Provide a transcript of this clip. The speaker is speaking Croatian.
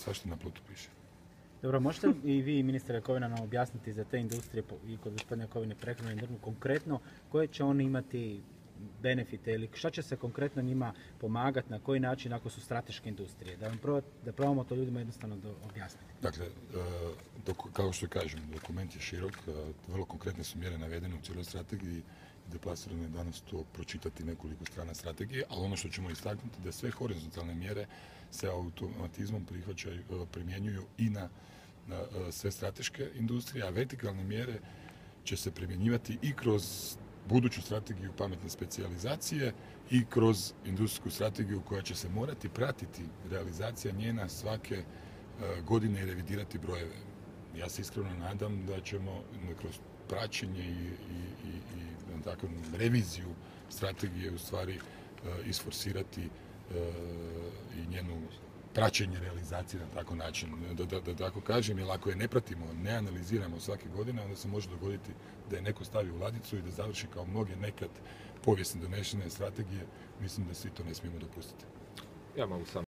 svašta na plotu piše. Dobro, možete i vi, ministre Jakovina, nam objasniti za te industrije i kod gospodina Jakovine prehranu konkretno koje će oni imati benefite ili šta će se konkretno njima pomagati, na koji način ako su strateške industrije? Da, vam da probamo to ljudima jednostavno objasniti. Dakle, e, dok- kao što kažem, dokument je širok, e, vrlo konkretne su mjere navedene u cijeloj strategiji i deplasirano je danas to pročitati nekoliko strana strategije, ali ono što ćemo istaknuti da sve horizontalne mjere se automatizmom prihvaćaju, e, primjenjuju i na, na, sve strateške industrije, a vertikalne mjere će se primjenjivati i kroz buduću strategiju pametne specijalizacije i kroz industrijsku strategiju koja će se morati pratiti realizacija njena svake e, godine i revidirati brojeve. Ja se iskreno nadam da ćemo kroz praćenje i, i, i, i tako, reviziju strategije u stvari e, isforsirati e, i njenu praćenje realizacije na takav način, da, da, da tako kažem, jer ako je ne pratimo, ne analiziramo svake godine, onda se može dogoditi da je neko stavi u ladicu i da završi kao mnoge nekad povijesno donešene strategije, mislim da svi to ne smijemo dopustiti. Ja mogu samo